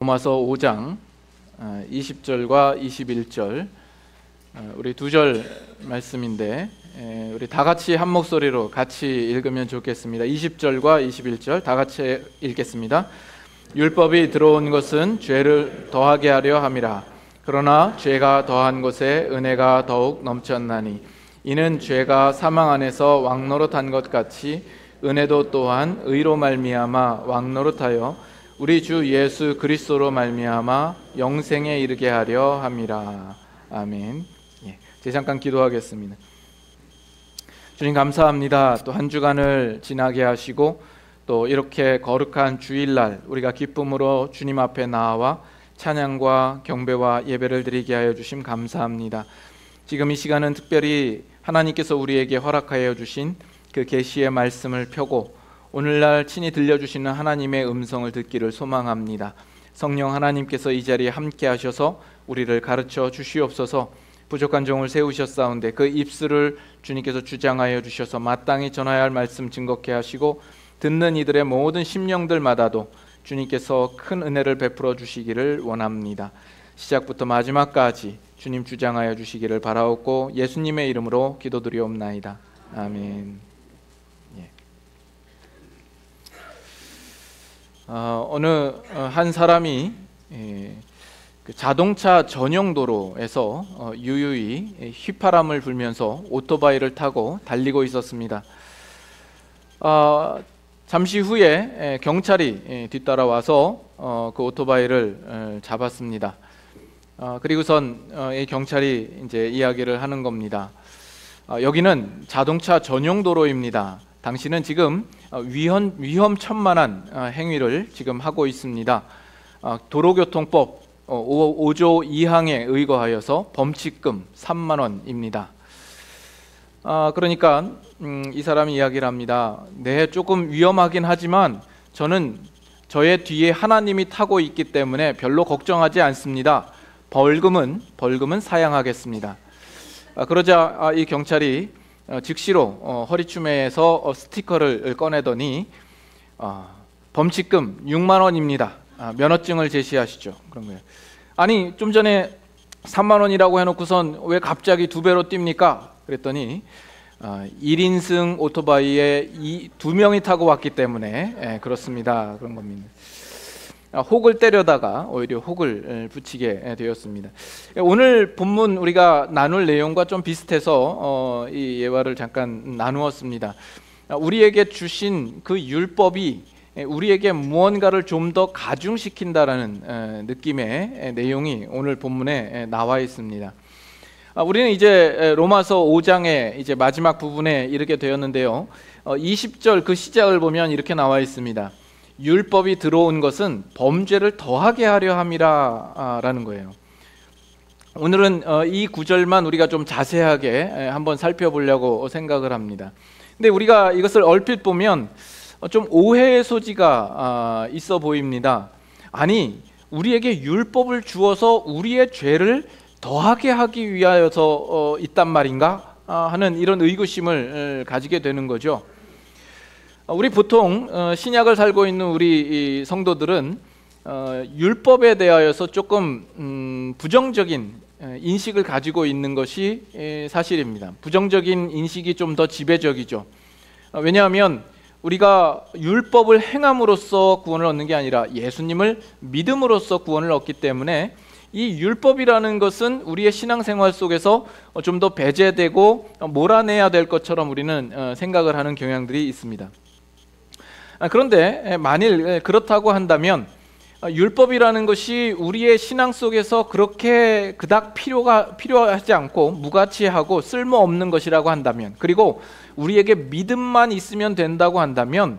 로마서 5장 20절과 21절 우리 두 절 말씀인데 우리 다 같이 한 목소리로 같이 읽으면 좋겠습니다. 20절과 21절 다 같이 읽겠습니다. 율법이 들어온 것은 죄를 더하게 하려 함이라. 그러나 죄가 더한 곳에 은혜가 더욱 넘쳤나니 이는 죄가 사망 안에서 왕노릇한 것 같이 은혜도 또한 의로 말미암아 왕노릇하여 우리 주 예수 그리스도로 말미암아 영생에 이르게 하려 함이라. 아멘. 예, 제 잠깐 기도하겠습니다. 주님 감사합니다. 또 한 주간을 지나게 하시고 또 이렇게 거룩한 주일날 우리가 기쁨으로 주님 앞에 나와 찬양과 경배와 예배를 드리게 하여 주심 감사합니다. 지금 이 시간은 특별히 하나님께서 우리에게 허락하여 주신 그 계시의 말씀을 펴고 오늘날 친히 들려주시는 하나님의 음성을 듣기를 소망합니다. 성령 하나님께서 이 자리에 함께 하셔서 우리를 가르쳐 주시옵소서. 부족한 종을 세우셨사온데 그 입술을 주님께서 주장하여 주셔서 마땅히 전하여야 할 말씀 증거케 하시고 듣는 이들의 모든 심령들마다도 주님께서 큰 은혜를 베풀어 주시기를 원합니다. 시작부터 마지막까지 주님 주장하여 주시기를 바라옵고 예수님의 이름으로 기도드리옵나이다. 아멘. 어, 어느 어, 한 사람이 예, 그 자동차 전용 도로에서 어, 유유히 휘파람을 불면서 오토바이를 타고 달리고 있었습니다. 어, 잠시 후에 예, 경찰이 예, 뒤따라와서 어, 그 오토바이를 어, 잡았습니다. 어, 그리고선 어, 이 경찰이 이제 이야기를 하는 겁니다. 어, 여기는 자동차 전용 도로입니다. 당신은 지금 어, 위험, 위험천만한 어, 행위를 지금 하고 있습니다. 어, 도로교통법 5조 2항에 의거하여서 범칙금 3만 원입니다. 그러니까 음, 이 사람이 이야기를 합니다. 네, 조금 위험하긴 하지만 저는 저의 뒤에 하나님이 타고 있기 때문에 별로 걱정하지 않습니다. 벌금은 벌금은 사양하겠습니다. 그러자 아, 이 경찰이 어, 즉시로 어, 허리춤에서 어, 스티커를 꺼내더니 어, 범칙금 6만 원입니다. 아, 면허증을 제시하시죠. 그런 거예요. 아니 좀 전에 3만 원이라고 해놓고선 왜 갑자기 두 배로 뜁니까? 그랬더니 어, 1인승 오토바이에 이, 두 명이 타고 왔기 때문에 예, 그렇습니다. 그런 겁니다. 아, 혹을 때려다가 오히려 혹을 붙이게 되었습니다. 오늘 본문 우리가 나눌 내용과 좀 비슷해서 어, 이 예화를 잠깐 나누었습니다. 아, 우리에게 주신 그 율법이 우리에게 무언가를 좀 더 가중시킨다라는 느낌의 내용이 오늘 본문에 나와 있습니다. 아, 우리는 이제 로마서 5장의 이제 마지막 부분에 이르게 되었는데요. 20절 어, 그 시작을 보면 이렇게 나와 있습니다. 율법이 들어온 것은 범죄를 더하게 하려 함이라라는 거예요. 오늘은 어, 이 구절만 우리가 좀 자세하게 한번 살펴보려고 생각을 합니다. 근데 우리가 이것을 얼핏 보면 어, 좀 오해의 소지가 아, 있어 보입니다. 아니, 우리에게 율법을 주어서 우리의 죄를 더하게 하기 위하여서 어, 있단 말인가 아, 하는 이런 의구심을 가지게 되는 거죠. 어, 우리 보통 어, 신약을 살고 있는 우리 성도들은 어, 율법에 대하여서 조금 음, 부정적인 인식을 가지고 있는 것이 사실입니다. 부정적인 인식이 좀 더 지배적이죠. 왜냐하면 우리가 율법을 행함으로써 구원을 얻는 게 아니라 예수님을 믿음으로써 구원을 얻기 때문에 이 율법이라는 것은 우리의 신앙생활 속에서 좀 더 배제되고 몰아내야 될 것처럼 우리는 생각을 하는 경향들이 있습니다. 아, 그런데 만일 그렇다고 한다면 아, 율법이라는 것이 우리의 신앙 속에서 그렇게 그닥 필요가 필요하지 않고 무가치하고 쓸모 없는 것이라고 한다면 그리고 우리에게 믿음만 있으면 된다고 한다면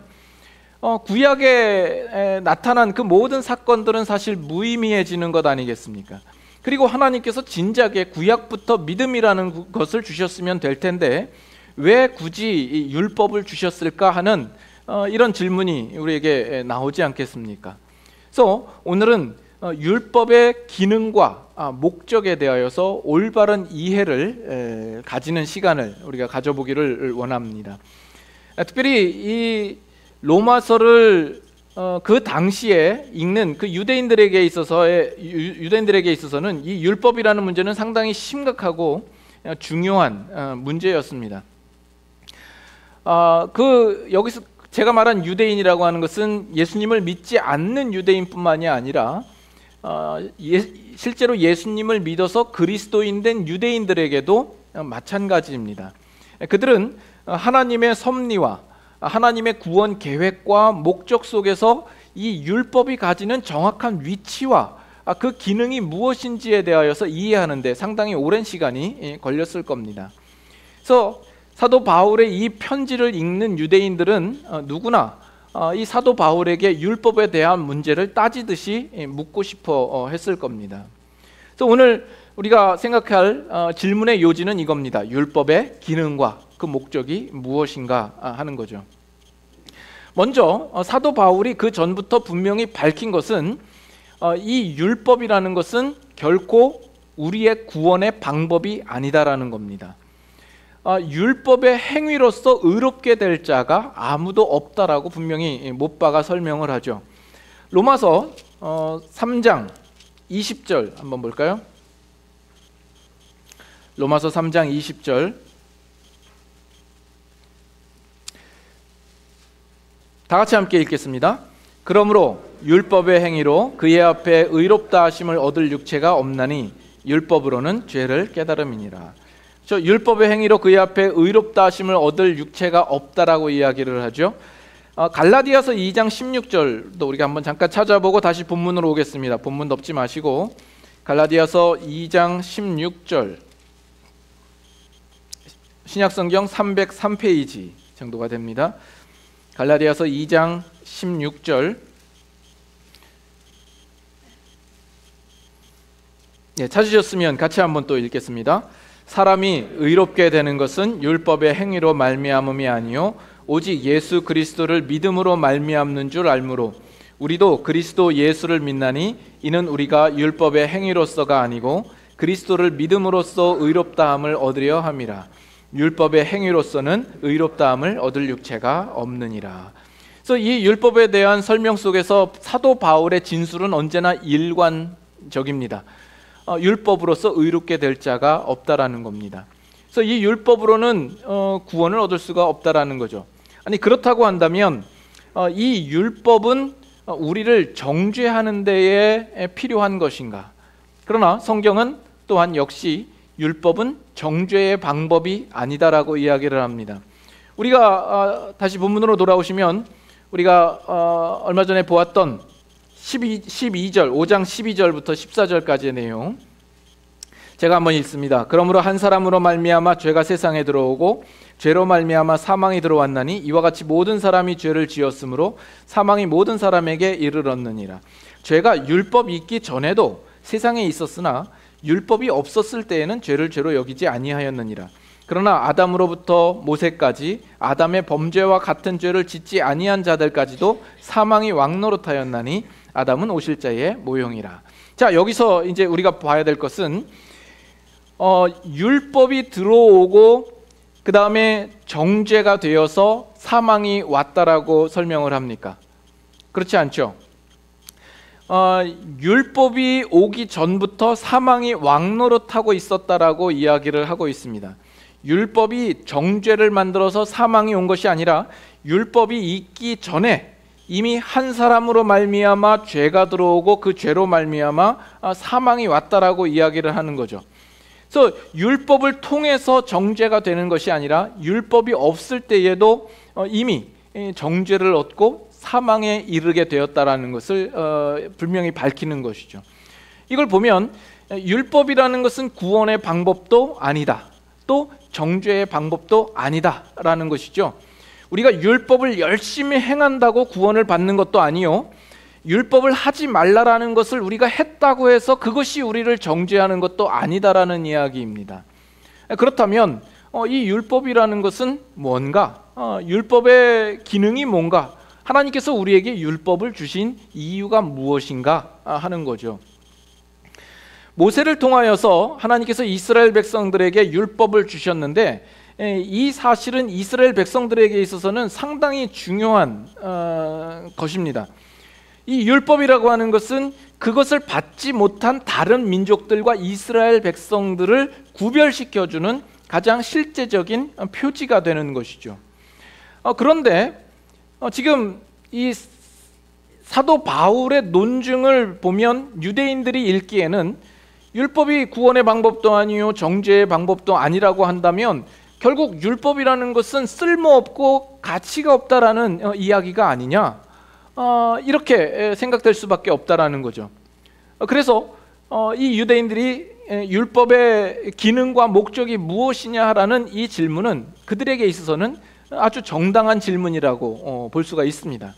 어, 구약에 나타난 그 모든 사건들은 사실 무의미해지는 것 아니겠습니까? 그리고 하나님께서 진작에 구약부터 믿음이라는 것을 주셨으면 될 텐데 왜 굳이 율법을 주셨을까 하는 어, 이런 질문이 우리에게 나오지 않겠습니까? 그래서 오늘은 어, 율법의 기능과 아, 목적에 대하여서 올바른 이해를 가지는 시간을 우리가 가져보기를 원합니다. 아, 특별히 이 로마서를 어, 그 당시에 읽는 그 유대인들에게 있어서의 유, 유대인들에게 있어서는 이 율법이라는 문제는 상당히 심각하고 중요한 어, 문제였습니다. 어, 그 여기서 제가 말한 유대인이라고 하는 것은 예수님을 믿지 않는 유대인뿐만이 아니라 어, 예, 실제로 예수님을 믿어서 그리스도인 된 유대인들에게도 마찬가지입니다. 그들은 하나님의 섭리와 하나님의 구원 계획과 목적 속에서 이 율법이 가지는 정확한 위치와 그 기능이 무엇인지에 대하여서 이해하는데 상당히 오랜 시간이 예, 걸렸을 겁니다. 그래서 사도 바울의 이 편지를 읽는 유대인들은 어, 누구나 어, 이 사도 바울에게 율법에 대한 문제를 따지듯이 예, 묻고 싶어 어, 했을 겁니다. 그래서 오늘 우리가 생각할 질문의 요지는 이겁니다. 율법의 기능과 그 목적이 무엇인가 아, 하는 거죠. 먼저 사도 바울이 그 전부터 분명히 밝힌 것은 이 율법이라는 것은 결코 우리의 구원의 방법이 아니다라는 겁니다. 아, 율법의 행위로서 의롭게 될 자가 아무도 없다라고 분명히 못 박아 설명을 하죠. 로마서 3장 어, 20절 한번 볼까요? 로마서 3장 20절 다 같이 함께 읽겠습니다. 그러므로 율법의 행위로 그의 앞에 의롭다 하심을 얻을 육체가 없나니 율법으로는 죄를 깨달음이니라. 저 율법의 행위로 그의 앞에 의롭다 하심을 얻을 육체가 없다라고 이야기를 하죠. 어, 갈라디아서 2장 16절도 우리가 한번 잠깐 찾아보고 다시 본문으로 오겠습니다. 본문 덮지 마시고 갈라디아서 2장 16절 신약성경 303페이지 정도가 됩니다. 갈라디아서 2장 16절 예, 찾으셨으면 같이 한번 또 읽겠습니다. 사람이 의롭게 되는 것은 율법의 행위로 말미암음이 아니요 오직 예수 그리스도를 믿음으로 말미암는 줄 알므로 우리도 그리스도 예수를 믿나니 이는 우리가 율법의 행위로서가 아니고 그리스도를 믿음으로써 의롭다함을 얻으려 함이라 율법의 행위로서는 의롭다함을 얻을 육체가 없느니라. 그래서 이 율법에 대한 설명 속에서 사도 바울의 진술은 언제나 일관적입니다. 어, 율법으로서 의롭게 될 자가 없다라는 겁니다. 그래서 이 율법으로는 어, 구원을 얻을 수가 없다라는 거죠. 아니 그렇다고 한다면 어, 이 율법은 어, 우리를 정죄하는 데에 필요한 것인가? 그러나 성경은 또한 역시 율법은 정죄의 방법이 아니다라고 이야기를 합니다. 우리가 어, 다시 본문으로 돌아오시면 우리가 어, 얼마 전에 보았던 12, 12절 5장 12절부터 14절까지의 내용 제가 한번 읽습니다. 그러므로 한 사람으로 말미암아 죄가 세상에 들어오고 죄로 말미암아 사망이 들어왔나니 이와 같이 모든 사람이 죄를 지었으므로 사망이 모든 사람에게 이르렀느니라. 죄가 율법 있기 전에도 세상에 있었으나 율법이 없었을 때에는 죄를 죄로 여기지 아니하였느니라. 그러나 아담으로부터 모세까지 아담의 범죄와 같은 죄를 짓지 아니한 자들까지도 사망이 왕노릇하였나니 아담은 오실 자의 모형이라. 자 여기서 이제 우리가 봐야 될 것은 어, 율법이 들어오고 그 다음에 정죄가 되어서 사망이 왔다라고 설명을 합니까? 그렇지 않죠. 어, 율법이 오기 전부터 사망이 왕노릇하고 있었다라고 이야기를 하고 있습니다. 율법이 정죄를 만들어서 사망이 온 것이 아니라 율법이 있기 전에 이미 한 사람으로 말미암아 죄가 들어오고 그 죄로 말미암아 아, 사망이 왔다라고 이야기를 하는 거죠. 그래서 율법을 통해서 정죄가 되는 것이 아니라 율법이 없을 때에도 어, 이미 정죄를 얻고 사망에 이르게 되었다라는 것을 어, 분명히 밝히는 것이죠. 이걸 보면 율법이라는 것은 구원의 방법도 아니다. 또 정죄의 방법도 아니다라는 것이죠. 우리가 율법을 열심히 행한다고 구원을 받는 것도 아니요. 율법을 하지 말라라는 것을 우리가 했다고 해서 그것이 우리를 정죄하는 것도 아니다라는 이야기입니다. 그렇다면 어, 이 율법이라는 것은 뭔가? 어, 율법의 기능이 뭔가? 하나님께서 우리에게 율법을 주신 이유가 무엇인가 하는 거죠. 모세를 통하여서 하나님께서 이스라엘 백성들에게 율법을 주셨는데 이 사실은 이스라엘 백성들에게 있어서는 상당히 중요한 어, 것입니다. 이 율법이라고 하는 것은 그것을 받지 못한 다른 민족들과 이스라엘 백성들을 구별시켜 주는 가장 실제적인 표지가 되는 것이죠. 어, 그런데 어, 지금 이 사도 바울의 논증을 보면 유대인들이 읽기에는 율법이 구원의 방법도 아니요 정죄의 방법도 아니라고 한다면 결국 율법이라는 것은 쓸모없고 가치가 없다라는 어, 이야기가 아니냐 어, 이렇게 생각될 수밖에 없다라는 거죠. 어, 그래서 어, 이 유대인들이 율법의 기능과 목적이 무엇이냐라는 이 질문은 그들에게 있어서는 아주 정당한 질문이라고 어, 볼 수가 있습니다.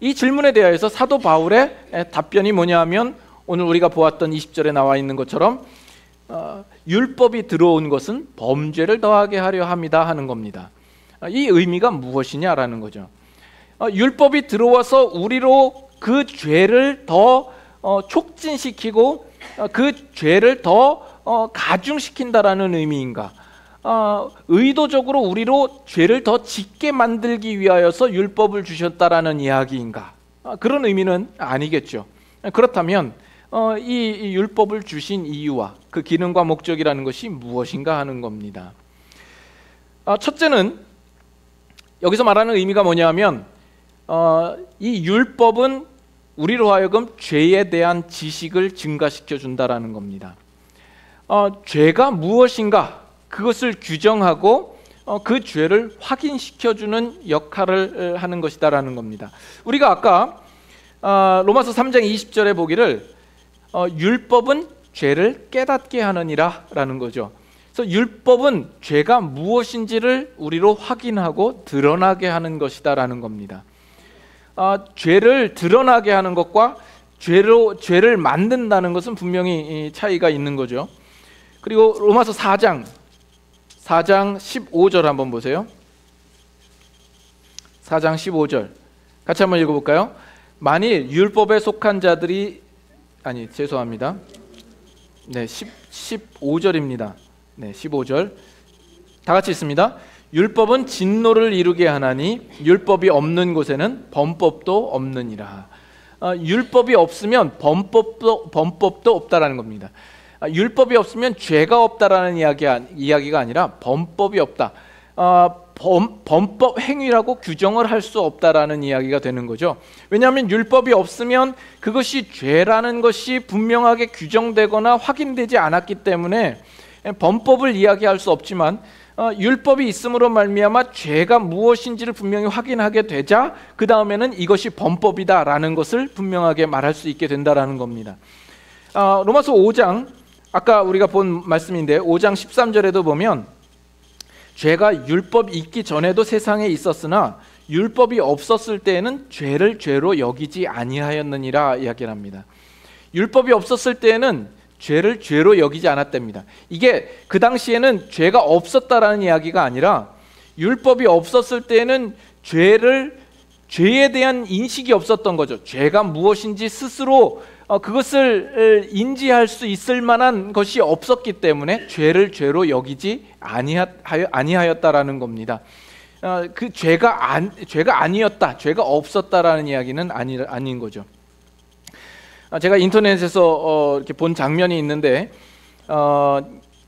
이 질문에 대해서 사도 바울의 답변이 뭐냐하면 오늘 우리가 보았던 20절에 나와 있는 것처럼 어, 율법이 들어온 것은 범죄를 더하게 하려 합니다 하는 겁니다. 어, 이 의미가 무엇이냐라는 거죠. 어, 율법이 들어와서 우리로 그 죄를 더 어, 촉진시키고 어, 그 죄를 더 어, 가중시킨다라는 의미인가? 어, 의도적으로 우리로 죄를 더 짓게 만들기 위하여서 율법을 주셨다라는 이야기인가? 어, 그런 의미는 아니겠죠. 그렇다면 어, 이, 이, 율법을 주신 이유와 그 기능과 목적이라는 것이 무엇인가 하는 겁니다. 어, 첫째는 여기서 말하는 의미가 뭐냐면 어, 이 율법은 우리로 하여금 죄에 대한 지식을 증가시켜 준다라는 겁니다. 어, 죄가 무엇인가 그것을 규정하고 어, 그 죄를 확인시켜 주는 역할을 하는 것이다라는 겁니다. 우리가 아까 어, 로마서 3장 20절에 보기를 어, 율법은 죄를 깨닫게 하느니라라는 거죠. 그래서 율법은 죄가 무엇인지를 우리로 확인하고 드러나게 하는 것이다라는 겁니다. 어, 죄를 드러나게 하는 것과 죄로 죄를 만든다는 것은 분명히 차이가 있는 거죠. 그리고 로마서 4장 4장 15절 한번 보세요. 4장 15절 같이 한번 읽어볼까요? 만일 율법에 속한 자들이 아니 죄송합니다. 네, 10, 15절입니다. 네, 15절 다 같이 있습니다. 율법은 진노를 이루게 하나니 율법이 없는 곳에는 범법도 없느니라. 어, 율법이 없으면 범법도 범법도 없다라는 겁니다. 아, 율법이 없으면 죄가 없다라는 이야기 이야기가 아니라 범법이 없다. 어, 범, 범법 행위라고 규정을 할 수 없다라는 이야기가 되는 거죠. 왜냐하면 율법이 없으면 그것이 죄라는 것이 분명하게 규정되거나 확인되지 않았기 때문에 범법을 이야기할 수 없지만 어, 율법이 있음으로 말미암아 죄가 무엇인지를 분명히 확인하게 되자 그 다음에는 이것이 범법이다라는 것을 분명하게 말할 수 있게 된다라는 겁니다. 어, 로마서 5장 아까 우리가 본 말씀인데 5장 13절에도 보면 죄가 율법 있기 전에도 세상에 있었으나 율법이 없었을 때에는 죄를 죄로 여기지 아니하였느니라 이야기를 합니다. 율법이 없었을 때에는 죄를 죄로 여기지 않았답니다. 이게 그 당시에는 죄가 없었다라는 이야기가 아니라 율법이 없었을 때는 죄를 죄에 대한 인식이 없었던 거죠. 죄가 무엇인지 스스로 어, 그것을 인지할 수 있을 만한 것이 없었기 때문에 죄를 죄로 여기지 아니하였다라는 겁니다. 어, 그 죄가 안, 죄가 아니었다, 죄가 없었다라는 이야기는 아니, 아닌 거죠. 아, 제가 인터넷에서 어, 이렇게 본 장면이 있는데 어,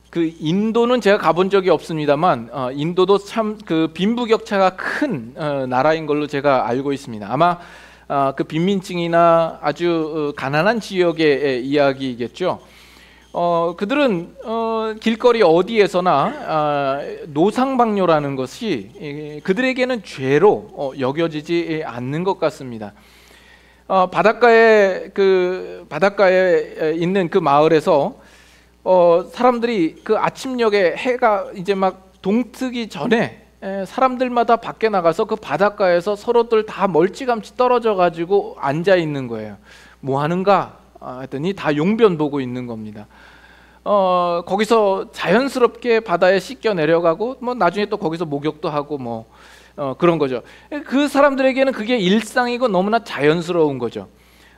그 인도는 제가 가본 적이 없습니다만 어, 인도도 참 그 빈부격차가 큰 어, 나라인 걸로 제가 알고 있습니다. 아마 어, 그 빈민층이나 아주 어, 가난한 지역의 이야기겠죠. 어, 그들은 어, 길거리 어디에서나 아, 노상방뇨라는 것이 그들에게는 죄로 어, 여겨지지 않는 것 같습니다. 어, 바닷가에 그 바닷가에 있는 그 마을에서 어, 사람들이 그 아침녘에 해가 이제 막 동트기 전에 에, 사람들마다 밖에 나가서 그 바닷가에서 서로들 다 멀찌감치 떨어져 가지고 앉아 있는 거예요. 뭐 하는가 아, 했더니 다 용변 보고 있는 겁니다. 어, 거기서 자연스럽게 바다에 씻겨 내려가고 뭐 나중에 또 거기서 목욕도 하고 뭐 어, 그런 거죠. 그 사람들에게는 그게 일상이고 너무나 자연스러운 거죠.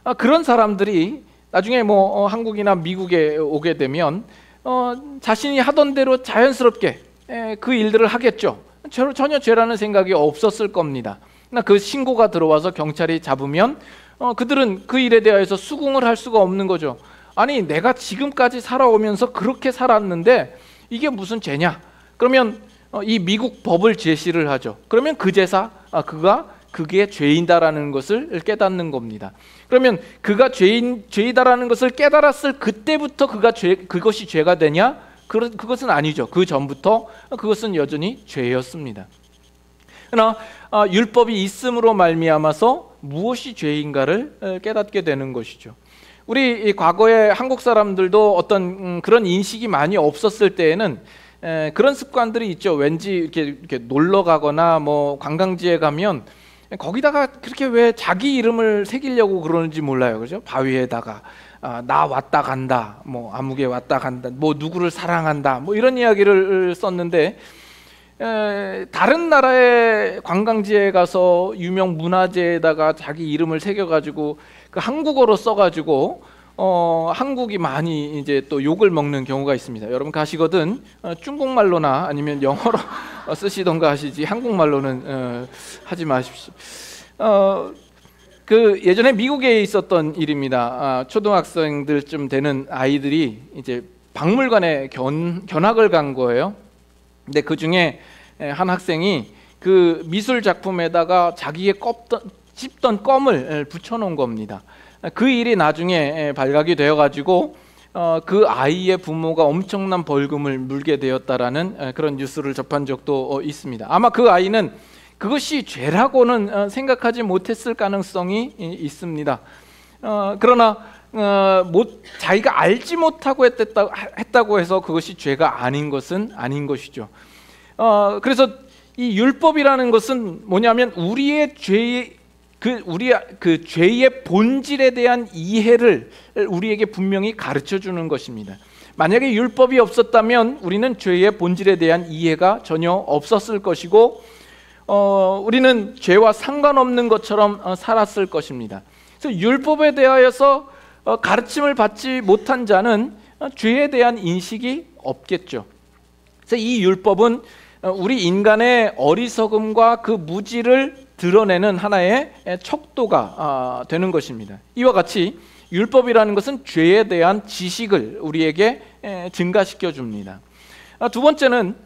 아, 그런 사람들이 나중에 뭐 어, 한국이나 미국에 오게 되면 어, 자신이 하던 대로 자연스럽게 에, 그 일들을 하겠죠. 전혀 죄라는 생각이 없었을 겁니다. 그 신고가 들어와서 경찰이 잡으면 어, 그들은 그 일에 대하여서 수긍을 할 수가 없는 거죠. 아니 내가 지금까지 살아오면서 그렇게 살았는데 이게 무슨 죄냐? 그러면 어, 이 미국 법을 제시를 하죠. 그러면 그 제사 아, 그가 그게 죄인다라는 것을 깨닫는 겁니다. 그러면 그가 죄인 죄이다라는 것을 깨달았을 그때부터 그가 죄 그것이 죄가 되냐? 그, 그것은 아니죠. 그 전부터 그것은 여전히 죄였습니다. 그러나 아, 율법이 있음으로 말미암아서 무엇이 죄인가를 깨닫게 되는 것이죠. 우리 과거에 한국 사람들도 어떤 음, 그런 인식이 많이 없었을 때에는 그런 습관들이 있죠. 왠지 이렇게, 이렇게 놀러 가거나 뭐 관광지에 가면 거기다가 그렇게 왜 자기 이름을 새기려고 그러는지 몰라요. 그죠? 바위에다가 아, 나 왔다 간다. 뭐 아무개 왔다 간다. 뭐 누구를 사랑한다. 뭐 이런 이야기를 썼는데 에, 다른 나라의 관광지에 가서 유명 문화재에다가 자기 이름을 새겨 가지고 그 한국어로 써 가지고 어, 한국이 많이 이제 또 욕을 먹는 경우가 있습니다. 여러분 가시거든 어, 중국말로나 아니면 영어로 쓰시던가 하시지 한국말로는 어, 하지 마십시오. 어, 그 예전에 미국에 있었던 일입니다. 아, 초등학생들쯤 되는 아이들이 이제 박물관에 견, 견학을 간 거예요. 근데 그 중에 한 학생이 그 미술 작품에다가 자기의 껍던, 씹던 껌을 붙여놓은 겁니다. 그 일이 나중에 발각이 되어가지고 어, 그 아이의 부모가 엄청난 벌금을 물게 되었다라는 그런 뉴스를 접한 적도 어, 있습니다. 아마 그 아이는 그것이 죄라고는 어, 생각하지 못했을 가능성이 있습니다. 그러나 못, 자기가 알지 못하고 했다, 했다고 해서 그것이 죄가 아닌 것은 아닌 것이죠. 그래서 이 율법이라는 것은 뭐냐면 우리의 죄의 그 우리 그 죄의 본질에 대한 이해를 우리에게 분명히 가르쳐 주는 것입니다. 만약에 율법이 없었다면 우리는 죄의 본질에 대한 이해가 전혀 없었을 것이고 어, 우리는 죄와 상관없는 것처럼 어, 살았을 것입니다. 그래서 율법에 대하여서 어, 가르침을 받지 못한 자는 어, 죄에 대한 인식이 없겠죠. 그래서 이 율법은 어, 우리 인간의 어리석음과 그 무지를 드러내는 하나의 척도가 아, 되는 것입니다. 이와 같이 율법이라는 것은 죄에 대한 지식을 우리에게 증가시켜 줍니다. 아, 두 번째는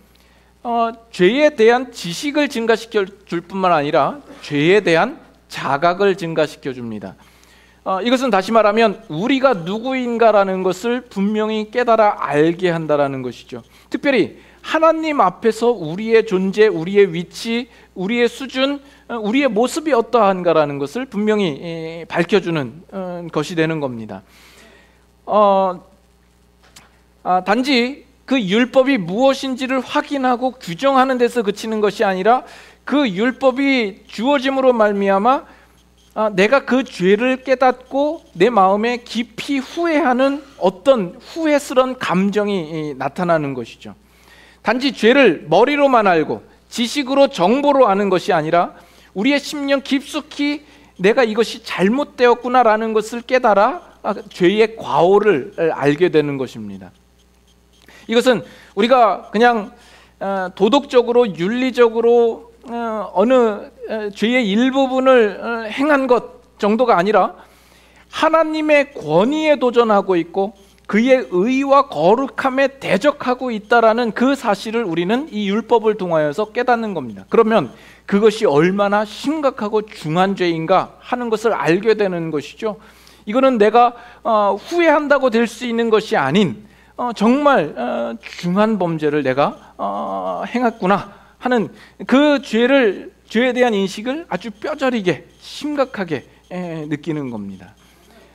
어, 죄에 대한 지식을 증가시켜 줄 뿐만 아니라 죄에 대한 자각을 증가시켜 줍니다. 어, 이것은 다시 말하면 우리가 누구인가라는 것을 분명히 깨달아 알게 한다라는 것이죠. 특별히 하나님 앞에서 우리의 존재, 우리의 위치, 우리의 수준, 어, 우리의 모습이 어떠한가라는 것을 분명히 밝혀주는 어, 것이 되는 겁니다. 어, 아, 단지 그 율법이 무엇인지를 확인하고 규정하는 데서 그치는 것이 아니라 그 율법이 주어짐으로 말미암아 아, 내가 그 죄를 깨닫고 내 마음에 깊이 후회하는 어떤 후회스런 감정이 나타나는 것이죠. 단지 죄를 머리로만 알고 지식으로 정보로 아는 것이 아니라 우리의 심령 깊숙이 내가 이것이 잘못되었구나라는 것을 깨달아 아, 죄의 과오를 알게 되는 것입니다. 이것은 우리가 그냥 어, 도덕적으로 윤리적으로 어, 어느 죄의 일부분을 어, 행한 것 정도가 아니라 하나님의 권위에 도전하고 있고 그의 의와 거룩함에 대적하고 있다라는 그 사실을 우리는 이 율법을 통하여서 깨닫는 겁니다. 그러면 그것이 얼마나 심각하고 중한 죄인가 하는 것을 알게 되는 것이죠. 이거는 내가 어, 후회한다고 될 수 있는 것이 아닌 어, 정말 어, 중한 범죄를 내가 행했구나 하는 그 죄를 죄에 대한 인식을 아주 뼈저리게 심각하게 느끼는 겁니다.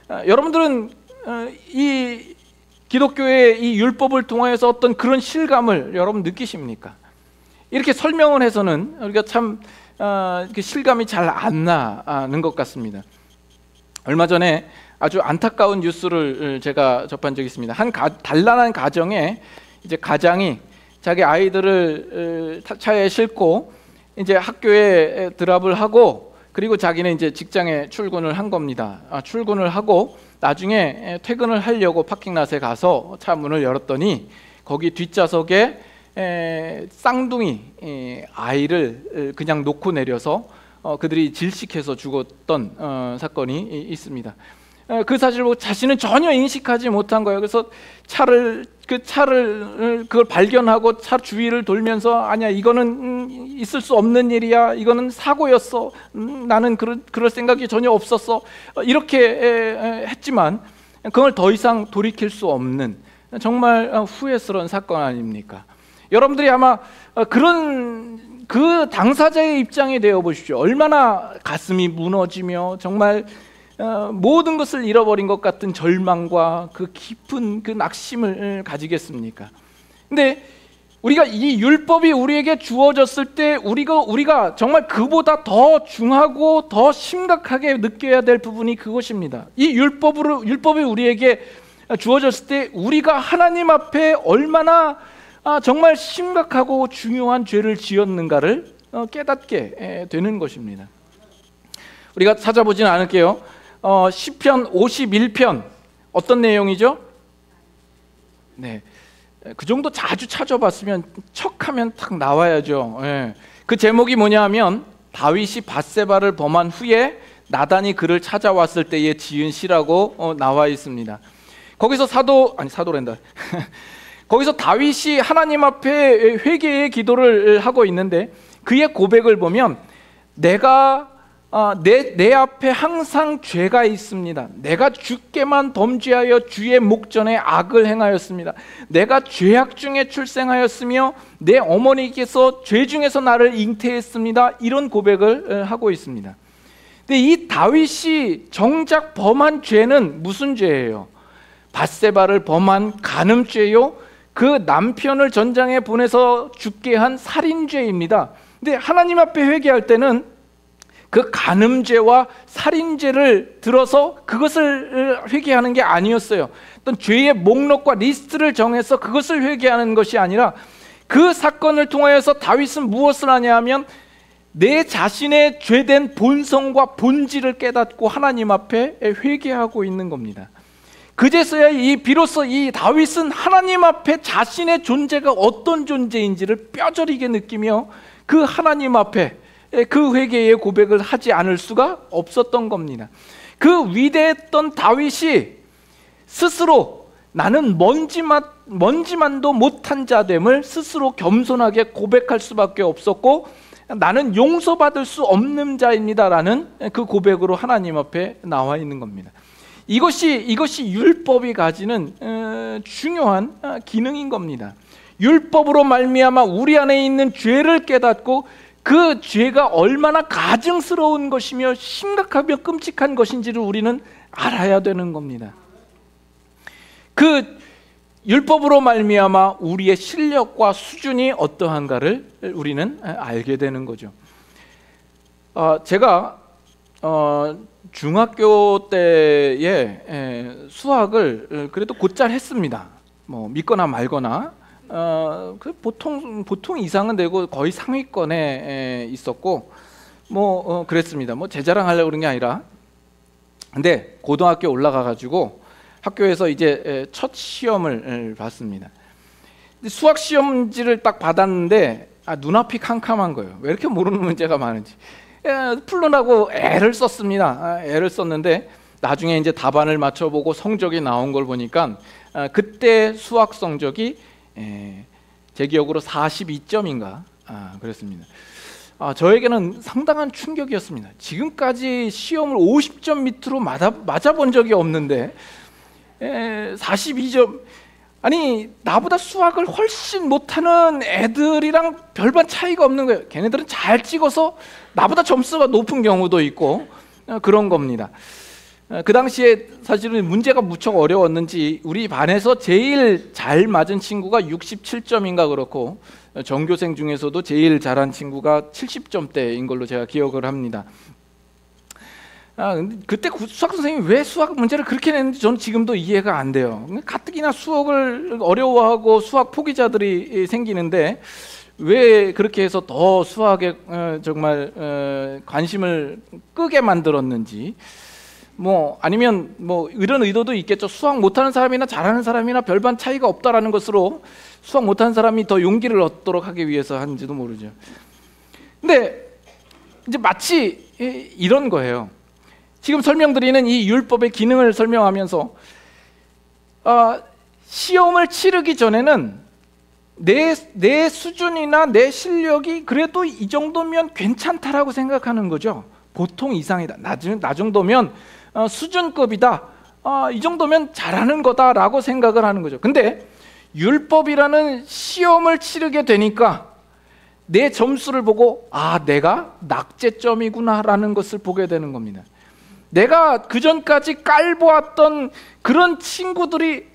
여러분들은 이 기독교의 이 율법을 통하여서 어떤 그런 실감을 여러분 느끼십니까? 이렇게 설명을 해서는 우리가 참 어, 실감이 잘 안 나는 것 같습니다. 얼마 전에 아주 안타까운 뉴스를 제가 접한 적이 있습니다. 한 가, 단란한 가정에 이제 가장이 자기 아이들을 차에 싣고 이제 학교에 드랍을 하고 그리고 자기는 이제 직장에 출근을 한 겁니다. 아, 출근을 하고 나중에 퇴근을 하려고 파킹랏에 가서 차 문을 열었더니 거기 뒷좌석에 쌍둥이 아이를 그냥 놓고 내려서 어, 그들이 질식해서 죽었던 어, 사건이 이- 있습니다. 어, 그 사실을 보고 자신은 전혀 인식하지 못한 거예요. 그래서 차를 그 차를 그걸 발견하고 차 주위를 돌면서 아니야 이거는 음, 있을 수 없는 일이야 이거는 사고였어 음, 나는 그럴, 그럴 생각이 전혀 없었어 어, 이렇게 했지만 그걸 더 이상 돌이킬 수 없는 정말 어, 후회스러운 사건 아닙니까? 여러분들이 아마 어, 그런 그 당사자의 입장이 되어 보십시오. 얼마나 가슴이 무너지며 정말 어, 모든 것을 잃어버린 것 같은 절망과 그 깊은 그 낙심을 가지겠습니까? 근데 우리가 이 율법이 우리에게 주어졌을 때 우리가 우리가 정말 그보다 더 중하고 더 심각하게 느껴야 될 부분이 그것입니다. 이 율법으로 율법이 우리에게 주어졌을 때 우리가 하나님 앞에 얼마나 아, 정말 심각하고 중요한 죄를 지었는가를 어, 깨닫게 에, 되는 것입니다. 우리가 찾아보지는 않을게요. 어, 시편 51편 어떤 내용이죠? 네, 그 정도 자주 찾아봤으면 척하면 탁 나와야죠. 예. 그 제목이 뭐냐면 다윗이 바세바를 범한 후에 나단이 그를 찾아왔을 때에 지은 시라고 어, 나와 있습니다. 거기서 사도 아니 사도랜다. 거기서 다윗이 하나님 앞에 회개의 기도를 하고 있는데 그의 고백을 보면 내가 아, 내, 내 앞에 항상 죄가 있습니다. 내가 주께만 범죄하여 주의 목전에 악을 행하였습니다. 내가 죄악 중에 출생하였으며 내 어머니께서 죄 중에서 나를 잉태했습니다. 이런 고백을 하고 있습니다. 근데 이 다윗이 정작 범한 죄는 무슨 죄예요? 바세바를 범한 간음죄요. 그 남편을 전장에 보내서 죽게 한 살인죄입니다. 근데 하나님 앞에 회개할 때는 그 간음죄와 살인죄를 들어서 그것을 회개하는 게 아니었어요. 어떤 죄의 목록과 리스트를 정해서 그것을 회개하는 것이 아니라 그 사건을 통하여서 다윗은 무엇을 하냐면 내 자신의 죄된 본성과 본질을 깨닫고 하나님 앞에 회개하고 있는 겁니다. 그제서야 이 비로소 이 다윗은 하나님 앞에 자신의 존재가 어떤 존재인지를 뼈저리게 느끼며 그 하나님 앞에 그 회개의 고백을 하지 않을 수가 없었던 겁니다. 그 위대했던 다윗이 스스로 나는 먼지만 먼지만도 못한 자됨을 스스로 겸손하게 고백할 수밖에 없었고 나는 용서받을 수 없는 자입니다라는 그 고백으로 하나님 앞에 나와 있는 겁니다. 이것이 이것이 율법이 가지는 어, 중요한 어, 기능인 겁니다. 율법으로 말미암아 우리 안에 있는 죄를 깨닫고 그 죄가 얼마나 가증스러운 것이며 심각하며 끔찍한 것인지를 우리는 알아야 되는 겁니다. 그 율법으로 말미암아 우리의 실력과 수준이 어떠한가를 우리는 알게 되는 거죠. 어, 제가 어, 중학교 때에 에, 수학을 그래도 곧잘 했습니다. 뭐 믿거나 말거나 어, 그 보통 보통 이상은 되고 거의 상위권에 에, 있었고 뭐 어, 그랬습니다. 뭐 제자랑 하려고 그런 게 아니라 근데 고등학교 올라가 가지고 학교에서 이제 에, 첫 시험을 에, 봤습니다. 수학 시험지를 딱 받았는데 아, 눈앞이 캄캄한 거예요. 왜 이렇게 모르는 문제가 많은지. 예, 풀느라고 애를 썼습니다. 아, 애를 썼는데 나중에 이제 답안을 맞춰보고 성적이 나온 걸 보니까 아, 그때 수학 성적이 에, 제 기억으로 42점인가 아, 그랬습니다. 아, 저에게는 상당한 충격이었습니다. 지금까지 시험을 50점 밑으로 맞아, 맞아본 적이 없는데 에, 42점 아니 나보다 수학을 훨씬 못하는 애들이랑 별반 차이가 없는 거예요. 걔네들은 잘 찍어서 나보다 점수가 높은 경우도 있고 어, 그런 겁니다. 어, 그 당시에 사실은 문제가 무척 어려웠는지 우리 반에서 제일 잘 맞은 친구가 67점인가 그렇고 어, 전교생 중에서도 제일 잘한 친구가 70점대인 걸로 제가 기억을 합니다. 아, 그때 수학 선생님이 왜 수학 문제를 그렇게 냈는지 저는 지금도 이해가 안 돼요. 가뜩이나 수학을 어려워하고 수학 포기자들이 생기는데 왜 그렇게 해서 더 수학에 어, 정말 어, 관심을 끄게 만들었는지 뭐 아니면 뭐 이런 의도도 있겠죠. 수학 못하는 사람이나 잘하는 사람이나 별반 차이가 없다라는 것으로 수학 못하는 사람이 더 용기를 얻도록 하기 위해서 한지도 모르죠. 근데 이제 마치 이런 거예요. 지금 설명드리는 이 율법의 기능을 설명하면서 어, 시험을 치르기 전에는 내, 내 수준이나 내 실력이 그래도 이 정도면 괜찮다라고 생각하는 거죠. 보통 이상이다. 나, 나 정도면 어, 수준급이다. 어, 이 정도면 잘하는 거다라고 생각을 하는 거죠. 근데 율법이라는 시험을 치르게 되니까 내 점수를 보고 아 내가 낙제점이구나라는 것을 보게 되는 겁니다. 내가 그 전까지 깔보았던 그런 친구들이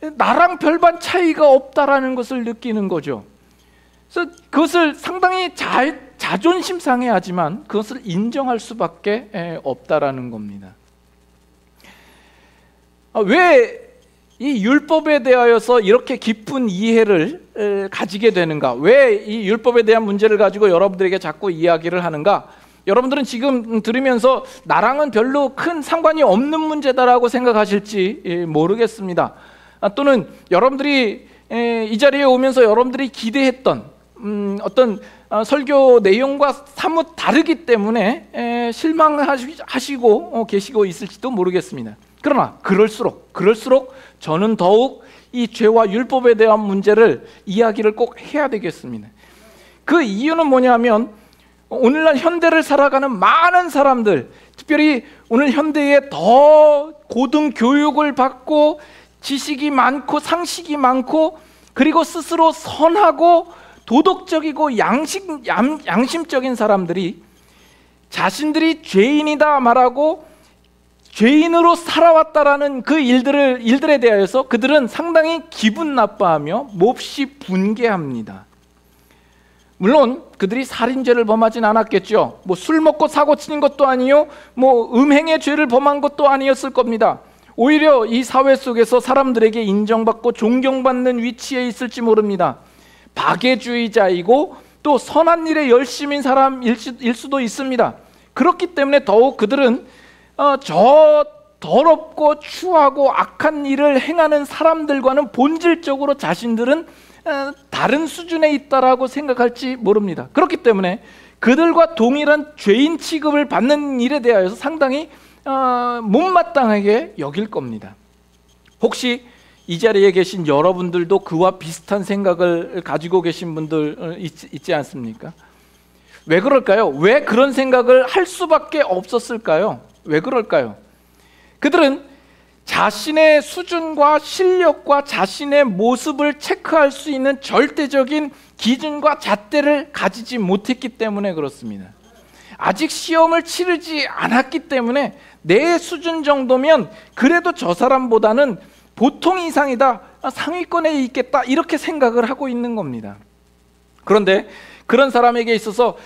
나랑 별반 차이가 없다라는 것을 느끼는 거죠. 그래서 그것을 상당히 자, 자존심 상해하지만 그것을 인정할 수밖에 없다라는 겁니다. 아, 왜이 율법에 대하여서 이렇게 깊은 이해를 가지게 되는가? 왜 이 율법에 대한 문제를 가지고 여러분들에게 자꾸 이야기를 하는가? 여러분들은 지금 들으면서 나랑은 별로 큰 상관이 없는 문제다라고 생각하실지 예, 모르겠습니다. 아, 또는 여러분들이 이 자리에 오면서 여러분들이 기대했던 음, 어떤 아, 설교 내용과 사뭇 다르기 때문에 실망하시고 어, 계시고 있을지도 모르겠습니다. 그러나 그럴수록 그럴수록 저는 더욱 이 죄와 율법에 대한 문제를 이야기를 꼭 해야 되겠습니다. 그 이유는 뭐냐면 오늘날 현대를 살아가는 많은 사람들, 특별히 오늘 현대에 더 고등 교육을 받고 지식이 많고 상식이 많고 그리고 스스로 선하고 도덕적이고 양식, 양, 양심적인 사람들이 자신들이 죄인이다 말하고 죄인으로 살아왔다라는 그 일들을 일들에 대하여서 그들은 상당히 기분 나빠하며 몹시 분개합니다. 물론 그들이 살인죄를 범하진 않았겠죠. 뭐 술 먹고 사고 치는 것도 아니요, 뭐 음행의 죄를 범한 것도 아니었을 겁니다. 오히려 이 사회 속에서 사람들에게 인정받고 존경받는 위치에 있을지 모릅니다. 박애주의자이고 또 선한 일에 열심인 사람일 수도 있습니다. 그렇기 때문에 더욱 그들은 어, 저 더럽고 추하고 악한 일을 행하는 사람들과는 본질적으로 자신들은 어, 다른 수준에 있다라고 생각할지 모릅니다. 그렇기 때문에 그들과 동일한 죄인 취급을 받는 일에 대하여서 상당히 어, 못마땅하게 여길 겁니다. 혹시 이 자리에 계신 여러분들도 그와 비슷한 생각을 가지고 계신 분들 있, 있지 않습니까? 왜 그럴까요? 왜 그런 생각을 할 수밖에 없었을까요? 왜 그럴까요? 그들은 자신의 수준과 실력과 자신의 모습을 체크할 수 있는 절대적인 기준과 잣대를 가지지 못했기 때문에 그렇습니다. 아직 시험을 치르지 않았기 때문에 내 수준 정도면 그래도 저 사람보다는 보통 이상이다, 상위권에 있겠다 이렇게 생각을 하고 있는 겁니다. 그런데 그런 사람에게 있어서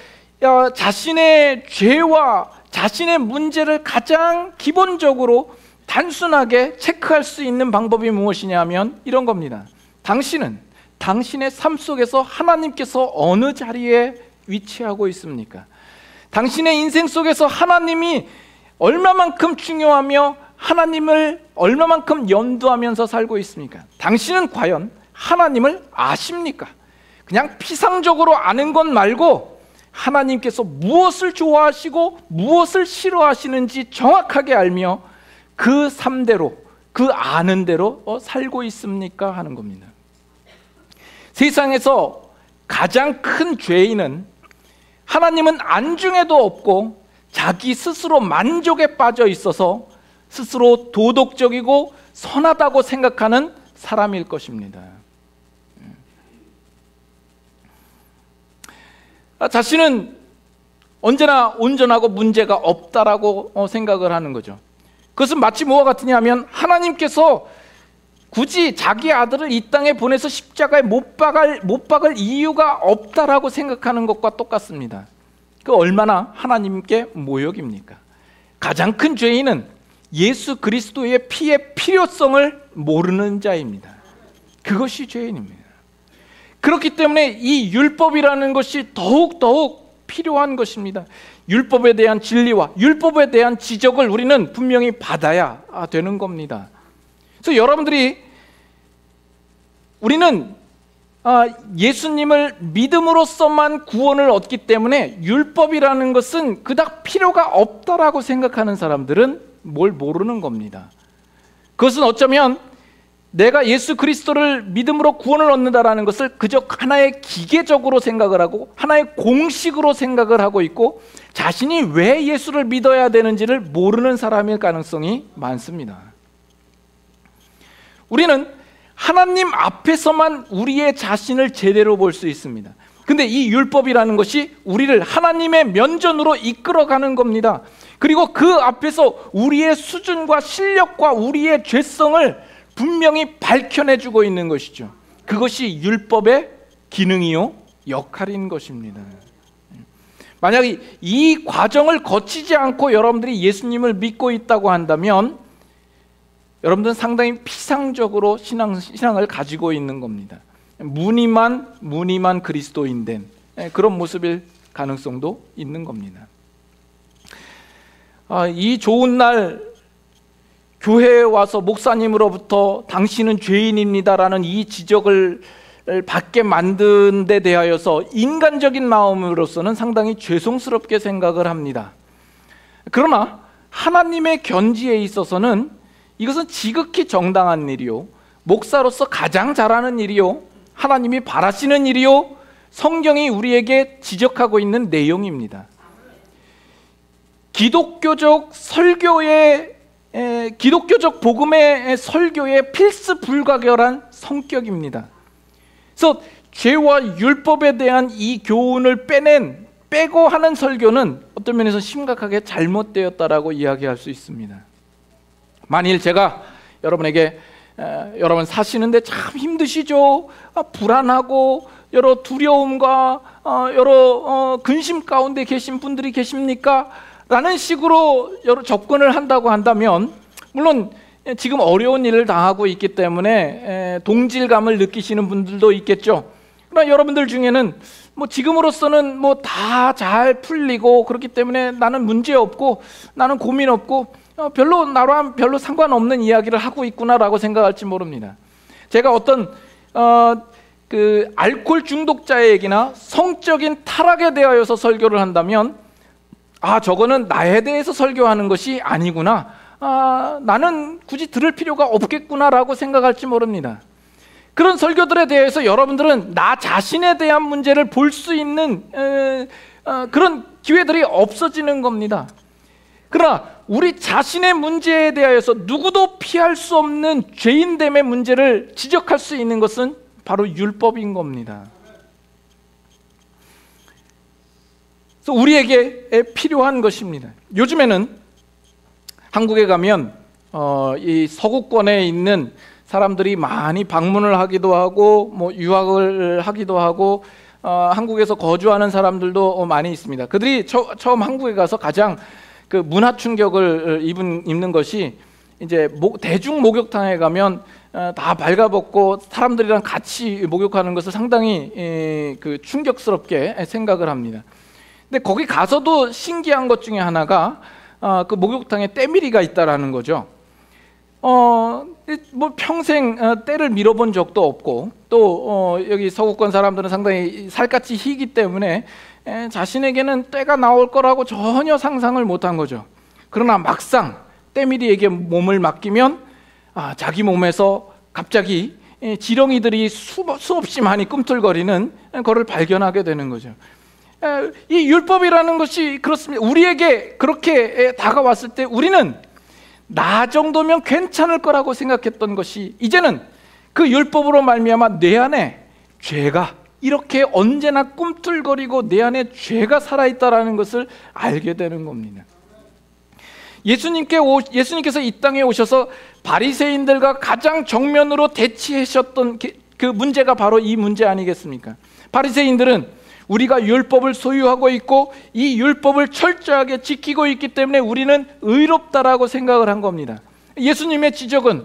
자신의 죄와 자신의 문제를 가장 기본적으로 단순하게 체크할 수 있는 방법이 무엇이냐면 이런 겁니다. 당신은 당신의 삶 속에서 하나님께서 어느 자리에 위치하고 있습니까? 당신의 인생 속에서 하나님이 얼마만큼 중요하며 하나님을 얼마만큼 연두하면서 살고 있습니까? 당신은 과연 하나님을 아십니까? 그냥 피상적으로 아는 것 말고 하나님께서 무엇을 좋아하시고 무엇을 싫어하시는지 정확하게 알며 그 삶대로 그 아는 대로 어, 살고 있습니까 하는 겁니다. 세상에서 가장 큰 죄인은 하나님은 안중에도 없고 자기 스스로 만족에 빠져 있어서 스스로 도덕적이고 선하다고 생각하는 사람일 것입니다. 아, 자신은 언제나 온전하고 문제가 없다라고 어, 생각을 하는 거죠. 그것은 마치 뭐와 같으냐면 하나님께서 굳이 자기 아들을 이 땅에 보내서 십자가에 못 박을 못 박을 이유가 없다라고 생각하는 것과 똑같습니다. 그 얼마나 하나님께 모욕입니까? 가장 큰 죄인은 예수 그리스도의 피의 필요성을 모르는 자입니다. 그것이 죄인입니다. 그렇기 때문에 이 율법이라는 것이 더욱 더욱 필요한 것입니다. 율법에 대한 진리와 율법에 대한 지적을 우리는 분명히 받아야 되는 겁니다. 그래서 여러분들이 우리는 아, 예수님을 믿음으로써만 구원을 얻기 때문에 율법이라는 것은 그닥 필요가 없다라고 생각하는 사람들은 뭘 모르는 겁니다. 그것은 어쩌면 내가 예수 그리스도를 믿음으로 구원을 얻는다라는 것을 그저 하나의 기계적으로 생각을 하고 하나의 공식으로 생각을 하고 있고 자신이 왜 예수를 믿어야 되는지를 모르는 사람일 가능성이 많습니다. 우리는 하나님 앞에서만 우리의 자신을 제대로 볼 수 있습니다. 근데 이 율법이라는 것이 우리를 하나님의 면전으로 이끌어가는 겁니다. 그리고 그 앞에서 우리의 수준과 실력과 우리의 죄성을 분명히 밝혀내주고 있는 것이죠. 그것이 율법의 기능이요 역할인 것입니다. 만약 이 과정을 거치지 않고 여러분들이 예수님을 믿고 있다고 한다면 여러분들은 상당히 피상적으로 신앙, 신앙을 가지고 있는 겁니다. 무늬만 무늬만 그리스도인된 예, 그런 모습일 가능성도 있는 겁니다. 아, 이 좋은 날 교회에 와서 목사님으로부터 당신은 죄인입니다라는 이 지적을 받게 만든 데 대하여서 인간적인 마음으로서는 상당히 죄송스럽게 생각을 합니다. 그러나 하나님의 견지에 있어서는 이것은 지극히 정당한 일이요. 목사로서 가장 잘하는 일이요. 하나님이 바라시는 일이요. 성경이 우리에게 지적하고 있는 내용입니다. 기독교적 설교의 에, 기독교적 복음의 설교의 필수 불가결한 성격입니다. 그래서 죄와 율법에 대한 이 교훈을 빼낸 빼고 하는 설교는 어떤 면에서 심각하게 잘못되었다라고 이야기할 수 있습니다. 만일 제가 여러분에게 에, 여러분 사시는데 참 힘드시죠? 아, 불안하고 여러 두려움과 어, 여러 어, 근심 가운데 계신 분들이 계십니까? 라는 식으로 접근을 한다고 한다면 물론 지금 어려운 일을 당하고 있기 때문에 동질감을 느끼시는 분들도 있겠죠. 그러나 여러분들 중에는 뭐 지금으로서는 뭐 다 잘 풀리고 그렇기 때문에 나는 문제 없고 나는 고민 없고 어, 별로 나랑 별로 상관없는 이야기를 하고 있구나라고 생각할지 모릅니다. 제가 어떤 어, 그 알코올 중독자의 얘기나 성적인 타락에 대하여서 설교를 한다면 아, 저거는 나에 대해서 설교하는 것이 아니구나. 아, 나는 굳이 들을 필요가 없겠구나라고 생각할지 모릅니다. 그런 설교들에 대해서 여러분들은 나 자신에 대한 문제를 볼 수 있는 에, 어, 그런 기회들이 없어지는 겁니다. 그러나 우리 자신의 문제에 대하여서 누구도 피할 수 없는 죄인됨의 문제를 지적할 수 있는 것은 바로 율법인 겁니다. 그래서 우리에게 필요한 것입니다. 요즘에는 한국에 가면 어, 이 서구권에 있는 사람들이 많이 방문을 하기도 하고 뭐 유학을 하기도 하고 어, 한국에서 거주하는 사람들도 많이 있습니다. 그들이 처, 음 한국에 가서 가장 그 문화 충격을 입은 입는 것이 이제 모, 대중 목욕탕에 가면 어, 다 발가벗고 사람들이랑 같이 목욕하는 것을 상당히 에, 그 충격스럽게 생각을 합니다. 근데 거기 가서도 신기한 것 중에 하나가 어, 그 목욕탕에 때밀이가 있다라는 거죠. 어, 뭐 평생 어, 때를 밀어본 적도 없고 또 어, 여기 서구권 사람들은 상당히 살갗이 희기 때문에 에, 자신에게는 때가 나올 거라고 전혀 상상을 못한 거죠. 그러나 막상 때밀이에게 몸을 맡기면 아, 자기 몸에서 갑자기 지렁이들이 수, 수없이 많이 꿈틀거리는 거를 발견하게 되는 거죠. 이 율법이라는 것이 그렇습니다. 우리에게 그렇게 다가왔을 때 우리는 나 정도면 괜찮을 거라고 생각했던 것이 이제는 그 율법으로 말미암아 내 안에 죄가 이렇게 언제나 꿈틀거리고 내 안에 죄가 살아 있다라는 것을 알게 되는 겁니다. 예수님께 오, 예수님께서 이 땅에 오셔서 바리새인들과 가장 정면으로 대치하셨던 그 문제가 바로 이 문제 아니겠습니까? 바리새인들은 우리가 율법을 소유하고 있고 이 율법을 철저하게 지키고 있기 때문에 우리는 의롭다라고 생각을 한 겁니다. 예수님의 지적은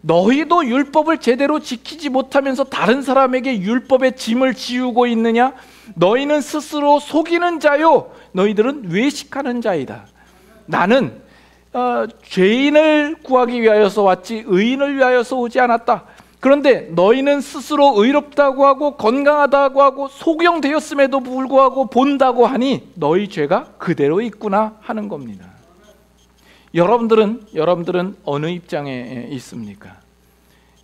너희도 율법을 제대로 지키지 못하면서 다른 사람에게 율법의 짐을 지우고 있느냐? 너희는 스스로 속이는 자요. 너희들은 외식하는 자이다. 나는 어, 죄인을 구하기 위하여서 왔지 의인을 위하여서 오지 않았다. 그런데 너희는 스스로 의롭다고 하고 건강하다고 하고 소경되었음에도 불구하고 본다고 하니 너희 죄가 그대로 있구나 하는 겁니다. 여러분들은 여러분들은 어느 입장에 있습니까?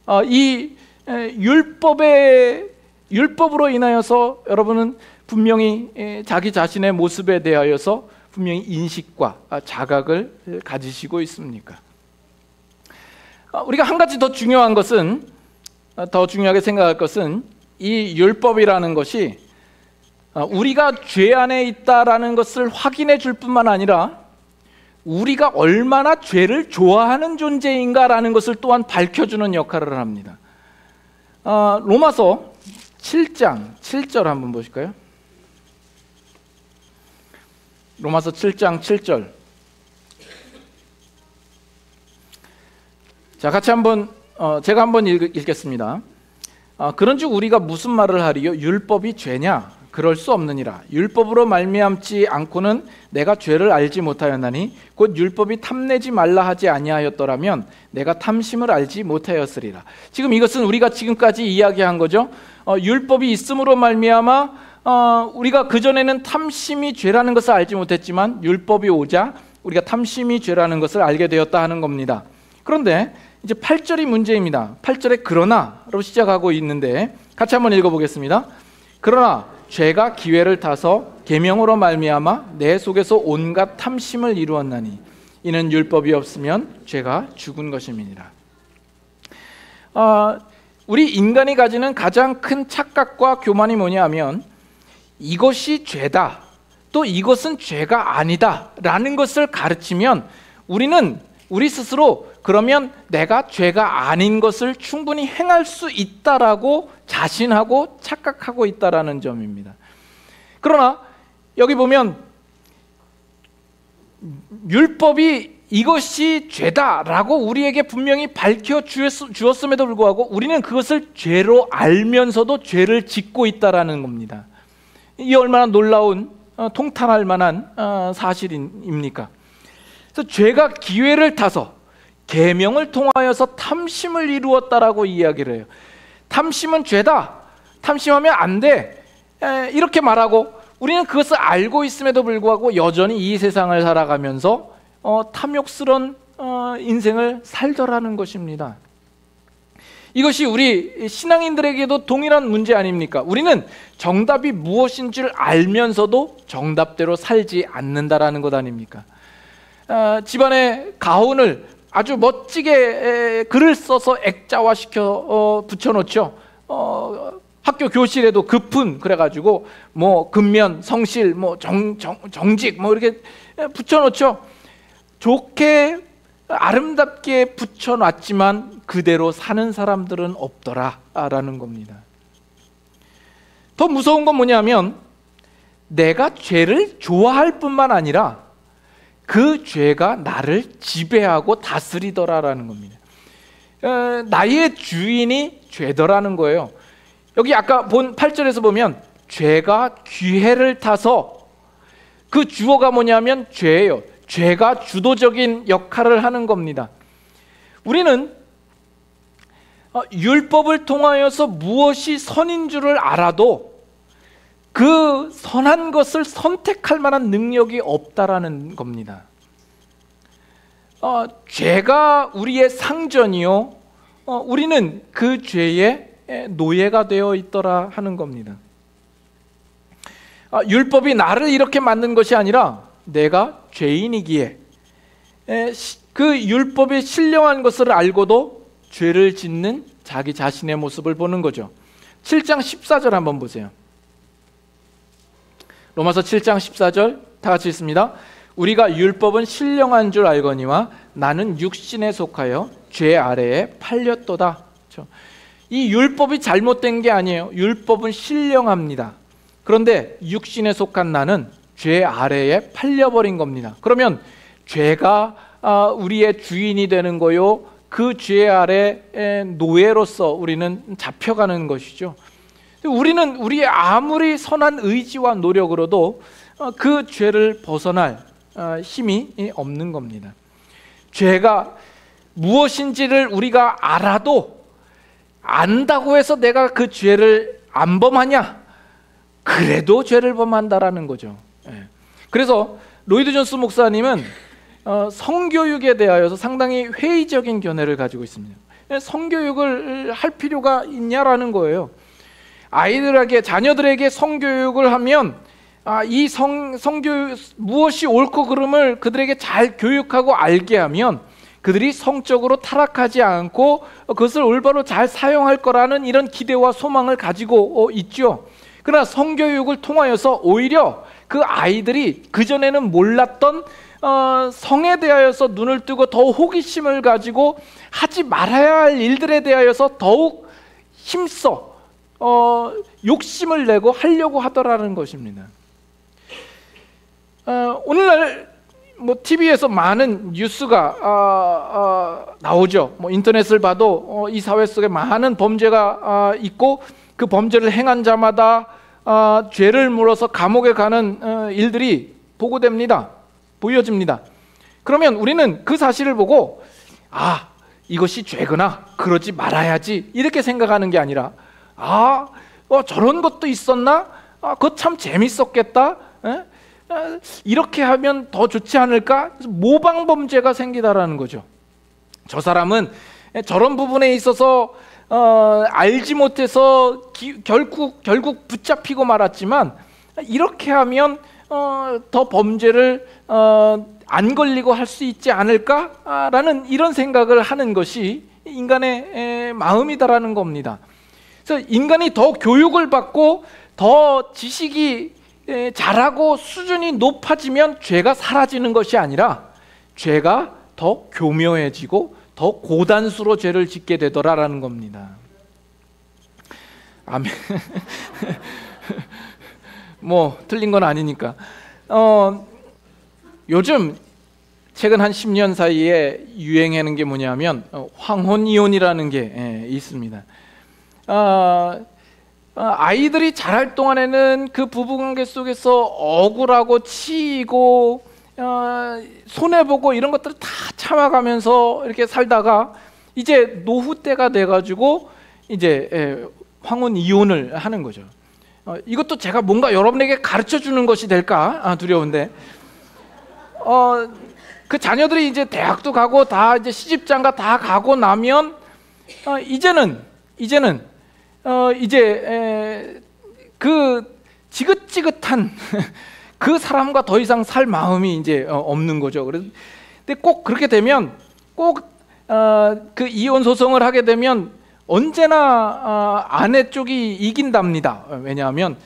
어, 이 율법의 율법으로 인하여서 여러분은 분명히 자기 자신의 모습에 대하여서 분명히 인식과 자각을 가지시고 있습니까? 어, 우리가 한 가지 더 중요한 것은 어, 더 중요하게 생각할 것은 이 율법이라는 것이 우리가 죄 안에 있다라는 것을 확인해 줄 뿐만 아니라 우리가 얼마나 죄를 좋아하는 존재인가라는 것을 또한 밝혀주는 역할을 합니다. 어, 로마서 7장 7절 한번 보실까요? 로마서 7장 7절. 자, 같이 한번 어, 제가 한번 읽, 겠습니다. 어, 그런즉 우리가 무슨 말을 하리요? 율법이 죄냐? 그럴 수 없느니라. 율법으로 말미암지 않고는 내가 죄를 알지 못하였나니 곧 율법이 탐내지 말라 하지 아니하였더라면 내가 탐심을 알지 못하였으리라. 지금 이것은 우리가 지금까지 이야기한 거죠? 어, 율법이 있음으로 말미암아 어, 우리가 그 전에는 탐심이 죄라는 것을 알지 못했지만 율법이 오자 우리가 탐심이 죄라는 것을 알게 되었다 하는 겁니다. 그런데 이제 8절이 문제입니다 8절에 그러나로 시작하고 있는데 같이 한번 읽어보겠습니다 그러나 죄가 기회를 타서 계명으로 말미암아 내 속에서 온갖 탐심을 이루었나니 이는 율법이 없으면 죄가 죽은 것임이니라. 어, 우리 인간이 가지는 가장 큰 착각과 교만이 뭐냐하면 이것이 죄다. 또 이것은 죄가 아니다라는 것을 가르치면 우리는 우리 스스로 그러면 내가 죄가 아닌 것을 충분히 행할 수 있다라고 자신하고 착각하고 있다라는 점입니다. 그러나 여기 보면 율법이 이것이 죄다라고 우리에게 분명히 밝혀 주었음에도 불구하고 우리는 그것을 죄로 알면서도 죄를 짓고 있다라는 겁니다. 이 얼마나 놀라운 어, 통탄할 만한 어, 사실입니까? 그래서 죄가 기회를 타서 계명을 통하여서 탐심을 이루었다라고 이야기를 해요. 탐심은 죄다. 탐심하면 안 돼. 이렇게 말하고 우리는 그것을 알고 있음에도 불구하고 여전히 이 세상을 살아가면서 어, 탐욕스런 어, 인생을 살더라는 것입니다. 이것이 우리 신앙인들에게도 동일한 문제 아닙니까? 우리는 정답이 무엇인 줄 알면서도 정답대로 살지 않는다라는 것 아닙니까? 어, 집안의 가훈을 아주 멋지게 에, 글을 써서 액자화시켜 어, 붙여놓죠. 어, 학교 교실에도 급훈 그래가지고 뭐 근면, 성실, 뭐 정, 정, 정직 뭐 이렇게 붙여놓죠. 좋게 아름답게 붙여놨지만 그대로 사는 사람들은 없더라라는 겁니다. 더 무서운 건 뭐냐면 내가 죄를 좋아할 뿐만 아니라 그 죄가 나를 지배하고 다스리더라라는 겁니다. 어, 나의 주인이 죄더라는 거예요. 여기 아까 본 8절에서 보면 죄가 귀해를 타서 그 주어가 뭐냐면 죄예요. 죄가 주도적인 역할을 하는 겁니다. 우리는 어, 율법을 통하여서 무엇이 선인 줄을 알아도 그 선한 것을 선택할 만한 능력이 없다라는 겁니다. 어, 죄가 우리의 상전이요. 어, 우리는 그 죄의 노예가 되어 있더라 하는 겁니다. 어, 율법이 나를 이렇게 만든 것이 아니라 내가 죄인이기에 에, 그 율법이 신령한 것을 알고도 죄를 짓는 자기 자신의 모습을 보는 거죠. 7장 14절 한번 보세요. 로마서 7장 14절 다 같이 있습니다. 우리가 율법은 신령한 줄 알거니와 나는 육신에 속하여 죄 아래에 팔렸도다. 그렇죠? 이 율법이 잘못된 게 아니에요. 율법은 신령합니다. 그런데 육신에 속한 나는 죄 아래에 팔려버린 겁니다. 그러면 죄가 아, 우리의 주인이 되는 거요. 그 죄 아래 노예로서 우리는 잡혀가는 것이죠. 우리는 우리의 아무리 선한 의지와 노력으로도 어, 그 죄를 벗어날 어, 힘이 없는 겁니다. 죄가 무엇인지를 우리가 알아도 안다고 해서 내가 그 죄를 안 범하냐? 그래도 죄를 범한다라는 거죠. 예. 그래서 로이드 존스 목사님은 어, 성교육에 대하여서 상당히 회의적인 견해를 가지고 있습니다. 예, 성교육을 할 필요가 있냐라는 거예요. 아이들에게 자녀들에게 성교육을 하면 아, 이 성, 성교육 무엇이 옳고 그름을 그들에게 잘 교육하고 알게 하면 그들이 성적으로 타락하지 않고 그것을 올바로 잘 사용할 거라는 이런 기대와 소망을 가지고 어, 있죠. 그러나 성교육을 통하여서 오히려 그 아이들이 그전에는 몰랐던 어, 성에 대하여서 눈을 뜨고 더욱 호기심을 가지고 하지 말아야 할 일들에 대하여서 더욱 힘써 어, 욕심을 내고 하려고 하더라는 것입니다. 어, 오늘날 뭐 TV에서 많은 뉴스가 어, 어, 나오죠. 뭐 인터넷을 봐도 어, 이 사회 속에 많은 범죄가 어, 있고 그 범죄를 행한 자마다 어, 죄를 물어서 감옥에 가는 어, 일들이 보고됩니다. 보여집니다. 그러면 우리는 그 사실을 보고 아 이것이 죄구나 그러지 말아야지 이렇게 생각하는 게 아니라 아 어, 저런 것도 있었나 아, 그거 참 재밌었겠다 에? 아, 이렇게 하면 더 좋지 않을까 모방 범죄가 생기다라는 거죠. 저 사람은 저런 부분에 있어서 어, 알지 못해서 기, 결국 결국 붙잡히고 말았지만 이렇게 하면 어, 더 범죄를 어, 안 걸리고 할 수 있지 않을까라는 이런 생각을 하는 것이 인간의 에, 마음이다라는 겁니다. 그래서 인간이 더 교육을 받고 더 지식이 에, 잘하고 수준이 높아지면 죄가 사라지는 것이 아니라 죄가 더 교묘해지고 더 고단수로 죄를 짓게 되더라라는 겁니다. 아멘. 뭐 틀린 건 아니니까. 어, 요즘 최근 한 10년 사이에 유행하는 게 뭐냐면 어, 황혼 이혼이라는 게 예, 있습니다. 아, 아, 아이들이 자랄 동안에는 그 부부관계 속에서 억울하고 치이고 어, 손해 보고 이런 것들을 다 참아가면서 이렇게 살다가 이제 노후 때가 돼가지고 이제 예, 황혼 이혼을 하는 거죠. 어, 이것도 제가 뭔가 여러분에게 가르쳐 주는 것이 될까 아, 두려운데 어, 그 자녀들이 이제 대학도 가고 다 이제 시집장가 다 가고 나면 어, 이제는 이제는 어, 이제 에, 그 지긋지긋한 그 사람과 더 이상 살 마음이 이제 어, 없는 거죠. 근데 꼭 그렇게 되면 꼭그 어, 이혼 소송을 하게 되면 언제나 어, 아내 쪽이 이긴답니다. 왜냐하면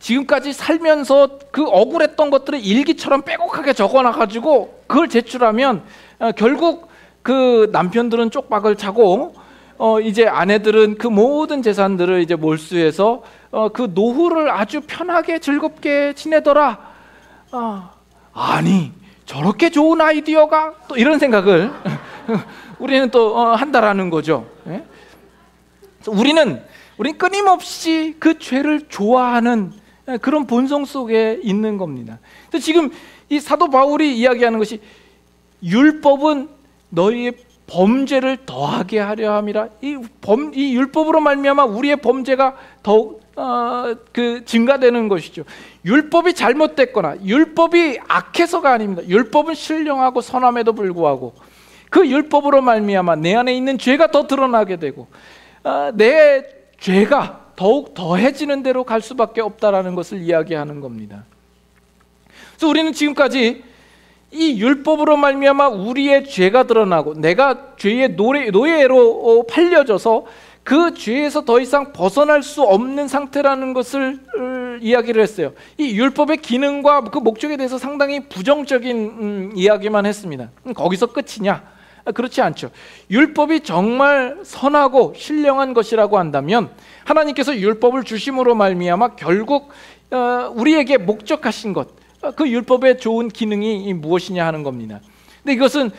지금까지 살면서 그 억울했던 것들을 일기처럼 빼곡하게 적어놔가지고 그걸 제출하면 어, 결국 그 남편들은 쪽박을 차고 어 이제 아내들은 그 모든 재산들을 이제 몰수해서 어 그 노후를 아주 편하게 즐겁게 지내더라. 어, 아니 저렇게 좋은 아이디어가 또 이런 생각을 우리는 또 어, 한다라는 거죠. 예? 우리는 우리 끊임없이 그 죄를 좋아하는 그런 본성 속에 있는 겁니다. 지금 이 사도 바울이 이야기하는 것이 율법은 너희의 범죄를 더하게 하려 함이라. 이 범, 이 율법으로 말미암아 우리의 범죄가 더욱 어, 그 증가되는 것이죠. 율법이 잘못됐거나 율법이 악해서가 아닙니다. 율법은 신령하고 선함에도 불구하고 그 율법으로 말미암아 내 안에 있는 죄가 더 드러나게 되고 어, 내 죄가 더욱 더해지는 대로 갈 수밖에 없다라는 것을 이야기하는 겁니다. 그래서 우리는 지금까지 이 율법으로 말미암아 우리의 죄가 드러나고 내가 죄의 노예, 노예로 어, 팔려져서 그 죄에서 더 이상 벗어날 수 없는 상태라는 것을 어, 이야기를 했어요. 이 율법의 기능과 그 목적에 대해서 상당히 부정적인 음, 이야기만 했습니다. 거기서 끝이냐? 아, 그렇지 않죠. 율법이 정말 선하고 신령한 것이라고 한다면 하나님께서 율법을 주심으로 말미암아 결국 어, 우리에게 목적하신 것, 어, 그 율법의 좋은 기능이 무엇이냐 하는 겁니다. 근데 이것은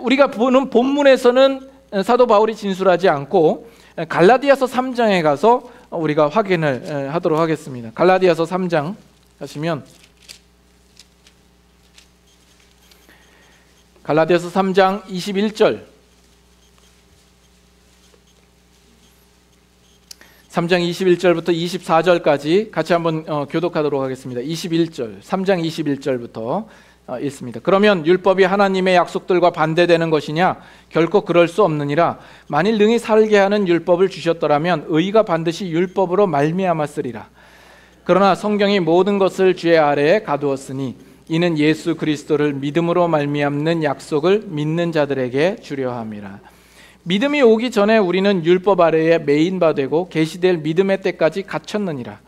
우리가 보는 본문에서는 사도 바울이 진술하지 않고 갈라디아서 3장에 가서 우리가 확인을 하도록 하겠습니다. 갈라디아서 3장 하시면 갈라디아서 3장 21절 3장 21절부터 24절까지 같이 한번 어, 교독하도록 하겠습니다. 21절, 3장 21절부터 어, 읽습니다. 그러면 율법이 하나님의 약속들과 반대되는 것이냐? 결코 그럴 수 없느니라. 만일 능히 살게 하는 율법을 주셨더라면 의가 반드시 율법으로 말미암았으리라. 그러나 성경이 모든 것을 죄 아래에 가두었으니 이는 예수 그리스도를 믿음으로 말미암는 약속을 믿는 자들에게 주려 함이라. 믿음이 오기 전에 우리는 율법 아래에 메인바 되고 계시될 믿음의 때까지 갇혔느니라.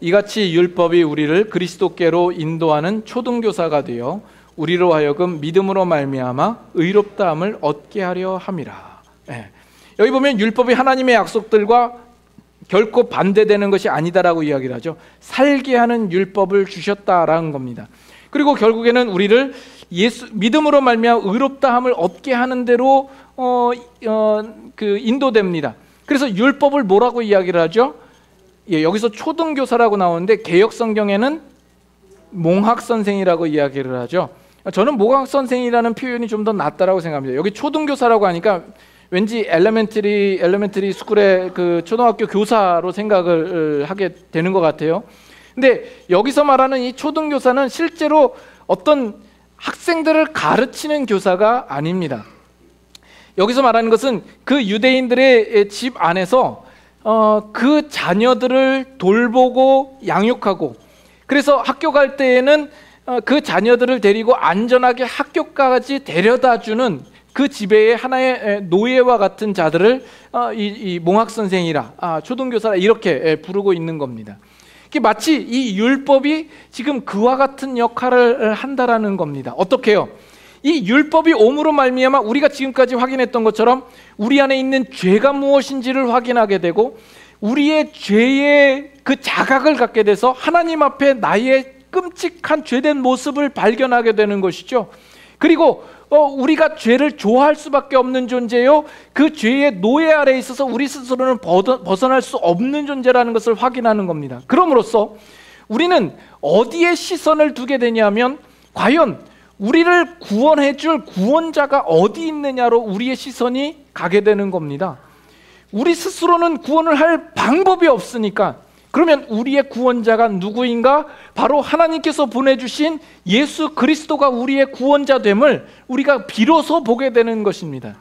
이같이 율법이 우리를 그리스도께로 인도하는 초등교사가 되어 우리로 하여금 믿음으로 말미암아 의롭다함을 얻게 하려 함이라. 예. 여기 보면 율법이 하나님의 약속들과 결코 반대되는 것이 아니다라고 이야기를 하죠. 살게 하는 율법을 주셨다라는 겁니다. 그리고 결국에는 우리를 예수 믿음으로 말미암아 의롭다함을 얻게 하는 대로 어, 어, 그 인도됩니다. 그래서 율법을 뭐라고 이야기를 하죠? 예, 여기서 초등교사라고 나오는데 개혁 성경에는 몽학 선생이라고 이야기를 하죠. 저는 몽학 선생이라는 표현이 좀 더 낫다라고 생각합니다. 여기 초등교사라고 하니까 왠지 elementary elementary school의 그 초등학교 교사로 생각을 하게 되는 것 같아요. 근데 여기서 말하는 이 초등교사는 실제로 어떤 학생들을 가르치는 교사가 아닙니다. 여기서 말하는 것은 그 유대인들의 집 안에서 어, 그 자녀들을 돌보고 양육하고 그래서 학교 갈 때에는 어, 그 자녀들을 데리고 안전하게 학교까지 데려다 주는 그 집에 하나의 노예와 같은 자들을 어, 이, 이 몽학 선생이라 아, 초등교사라 이렇게 부르고 있는 겁니다. 마치 이 율법이 지금 그와 같은 역할을 한다라는 겁니다. 어떻게요? 이 율법이 옴으로 말미암아 우리가 지금까지 확인했던 것처럼 우리 안에 있는 죄가 무엇인지를 확인하게 되고 우리의 죄의 그 자각을 갖게 돼서 하나님 앞에 나의 끔찍한 죄된 모습을 발견하게 되는 것이죠. 그리고 어, 우리가 죄를 좋아할 수밖에 없는 존재요. 그 죄의 노예 아래 있어서 우리 스스로는 벗어날 수 없는 존재라는 것을 확인하는 겁니다. 그럼으로써 우리는 어디에 시선을 두게 되냐면 과연 우리를 구원해 줄 구원자가 어디 있느냐로 우리의 시선이 가게 되는 겁니다. 우리 스스로는 구원을 할 방법이 없으니까 그러면 우리의 구원자가 누구인가? 바로 하나님께서 보내주신 예수 그리스도가 우리의 구원자 됨을 우리가 비로소 보게 되는 것입니다.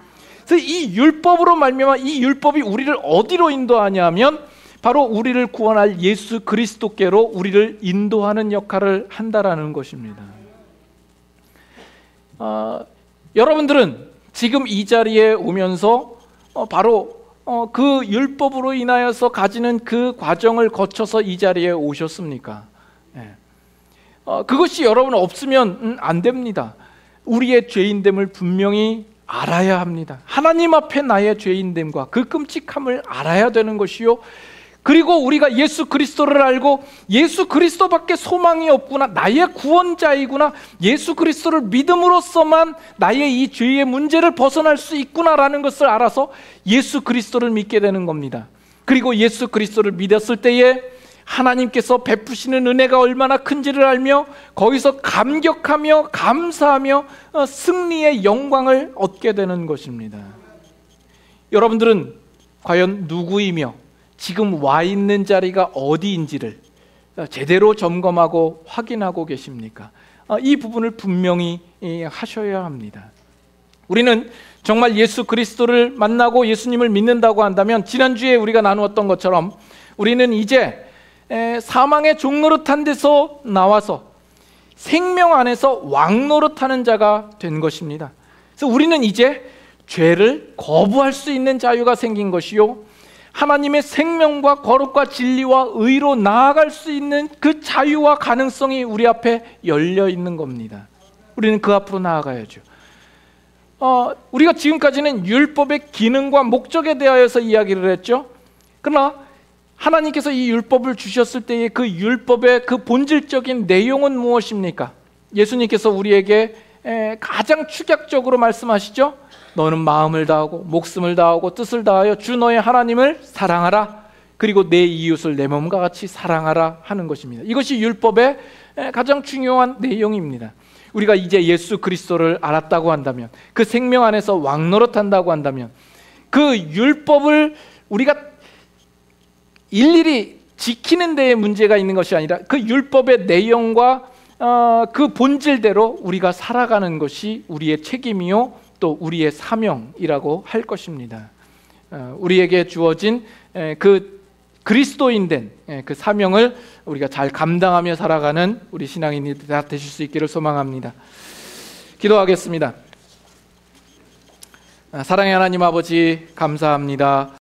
그래서 이 율법으로 말미암아 이 율법이 우리를 어디로 인도하냐면 바로 우리를 구원할 예수 그리스도께로 우리를 인도하는 역할을 한다라는 것입니다. 어, 여러분들은 지금 이 자리에 오면서 어, 바로 어, 그 율법으로 인하여서 가지는 그 과정을 거쳐서 이 자리에 오셨습니까? 예. 어, 그것이 여러분 없으면 음, 안 됩니다. 우리의 죄인됨을 분명히 알아야 합니다. 하나님 앞에 나의 죄인됨과 그 끔찍함을 알아야 되는 것이요. 그리고 우리가 예수 그리스도를 알고 예수 그리스도밖에 소망이 없구나. 나의 구원자이구나. 예수 그리스도를 믿음으로써만 나의 이 죄의 문제를 벗어날 수 있구나라는 것을 알아서 예수 그리스도를 믿게 되는 겁니다. 그리고 예수 그리스도를 믿었을 때에 하나님께서 베푸시는 은혜가 얼마나 큰지를 알며 거기서 감격하며 감사하며 어, 승리의 영광을 얻게 되는 것입니다. 여러분들은 과연 누구이며 지금 와 있는 자리가 어디인지를 제대로 점검하고 확인하고 계십니까? 아, 이 부분을 분명히 하셔야 합니다. 우리는 정말 예수 그리스도를 만나고 예수님을 믿는다고 한다면 지난주에 우리가 나누었던 것처럼 우리는 이제 사망의 종노릇한 데서 나와서 생명 안에서 왕노릇하는 자가 된 것입니다. 그래서 우리는 이제 죄를 거부할 수 있는 자유가 생긴 것이요 하나님의 생명과 거룩과 진리와 의로 나아갈 수 있는 그 자유와 가능성이 우리 앞에 열려 있는 겁니다. 우리는 그 앞으로 나아가야죠. 어, 우리가 지금까지는 율법의 기능과 목적에 대하여서 이야기를 했죠. 그러나 하나님께서 이 율법을 주셨을 때의 그 율법의 그 본질적인 내용은 무엇입니까? 예수님께서 우리에게 가장 축약적으로 말씀하시죠. 너는 마음을 다하고 목숨을 다하고 뜻을 다하여 주 너의 하나님을 사랑하라. 그리고 내 이웃을 내 몸과 같이 사랑하라 하는 것입니다. 이것이 율법의 가장 중요한 내용입니다. 우리가 이제 예수 그리스도를 알았다고 한다면 그 생명 안에서 왕노릇한다고 한다면 그 율법을 우리가 일일이 지키는 데에 문제가 있는 것이 아니라 그 율법의 내용과 어, 그 본질대로 우리가 살아가는 것이 우리의 책임이요 또 우리의 사명이라고 할 것입니다. 어, 우리에게 주어진 에, 그 그리스도인된 에, 그 사명을 우리가 잘 감당하며 살아가는 우리 신앙인이 다 되실 수 있기를 소망합니다. 기도하겠습니다. 아, 사랑의 하나님 아버지 감사합니다.